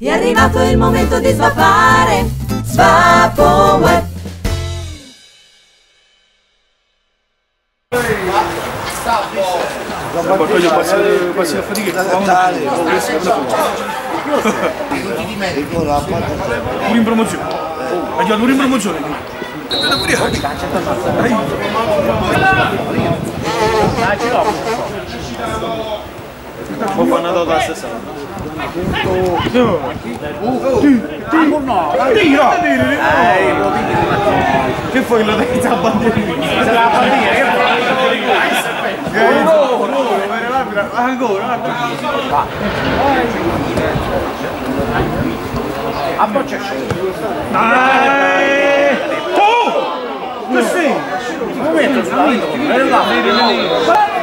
È arrivato il momento di svapare, Svapo Web. Voglio passare, passare fatica, pure in promozione. Ha giocato pure in promozione. Può fare una dota stessa. Tira! Che fai lo dai a bandierina? Se la bandierina, che fai? No, no, ancora, A boccia Dai! Tu! Che sei? Un momento, sta Passa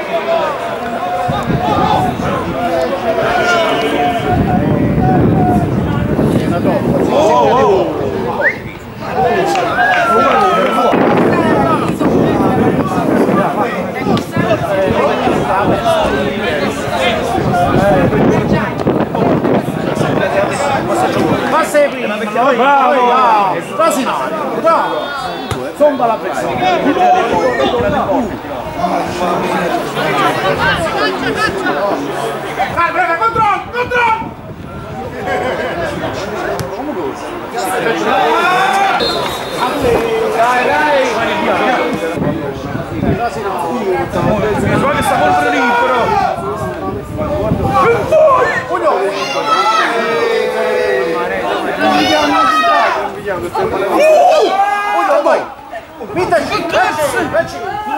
prima, bravo, bravo, no, bravo, somba la persona. Dai, bravo, controllo, controllo! Dai, dai! Guarda sta contro lì, però!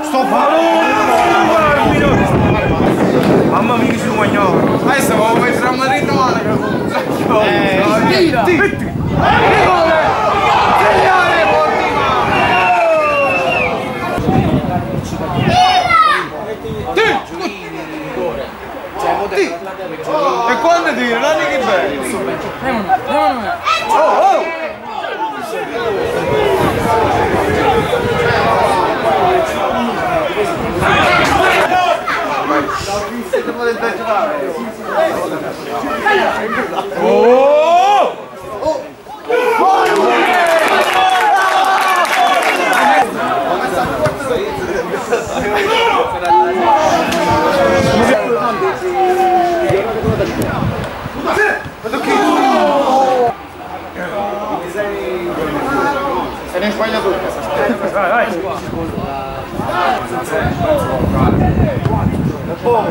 Sto parlando! Mamma mia che si guagnò! Adesso avevo messo a maritona Tira! Metti! E quando tira? Non è che bello Se ne Vai, dupla. Vai, vai. Bom.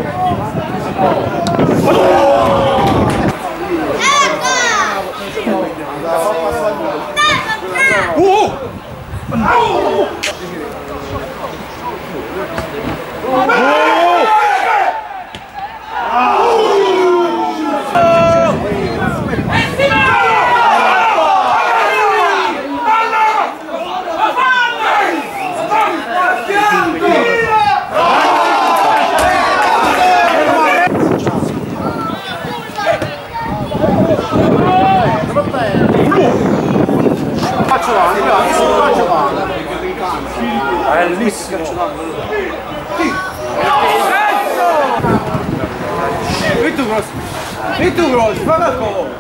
E tu cross E tu cross Fa qualcosa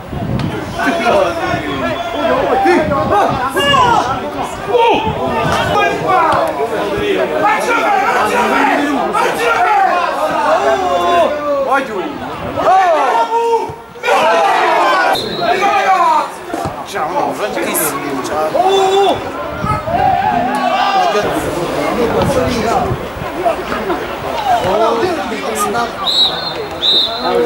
Vai Giulio Ciao, no, 하나